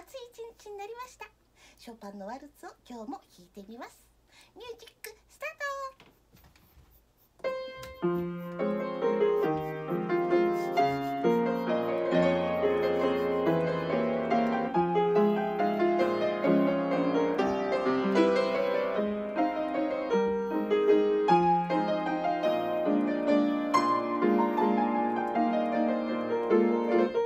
暑い一日になりました。ショパンのワルツを今日も弾いてみます。ミュージックスタート。ピ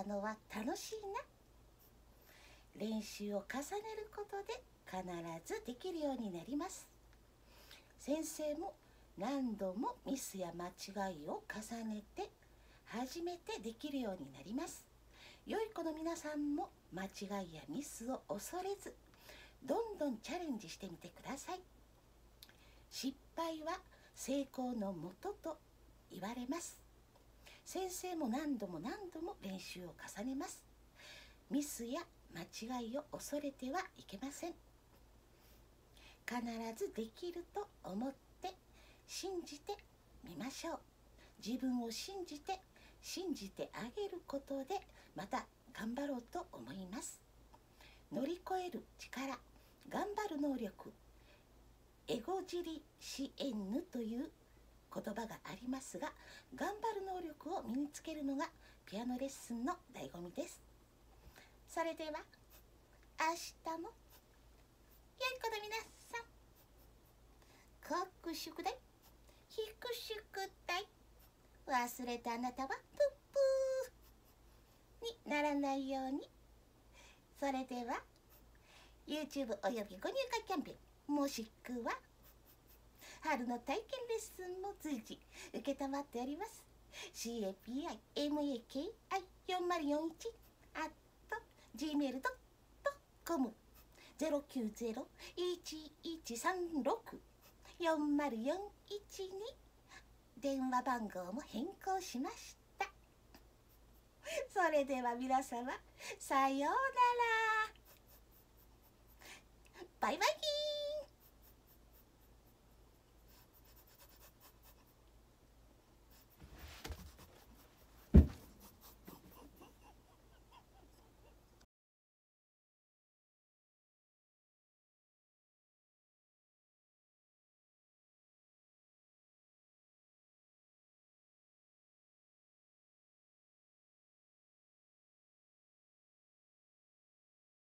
アノは楽しいな。練習を重ねることで必ずできるようになります。先生も何度もミスや間違いを重ねて初めてできるようになります。良い子の皆さんも間違いやミスを恐れずどんどんチャレンジしてみてください。失敗は成功のもとと言われます。先生も何度も何度も練習を重ねます。ミスや間違いを恐れてはいけません。必ずできると思って信じてみましょう。自分を信じて信じてあげることでまた頑張ろうと思います。乗り越える力頑張る能力エゴ尻支援という言葉がありますが頑張る能力を身につけるのがピアノレッスンの醍醐味です。それでは明日も良い子の皆さん。各宿題引く宿題。忘れたあなたはプップーにならないように。それでは YouTube およびご入会キャンペーンもしくは「春の体験レッスンも随時承っております。CAPIMAKI4041 あと gmail.com 090-1136-4041に電話番号も変更しました。それでは皆様さようなら。バイバイ。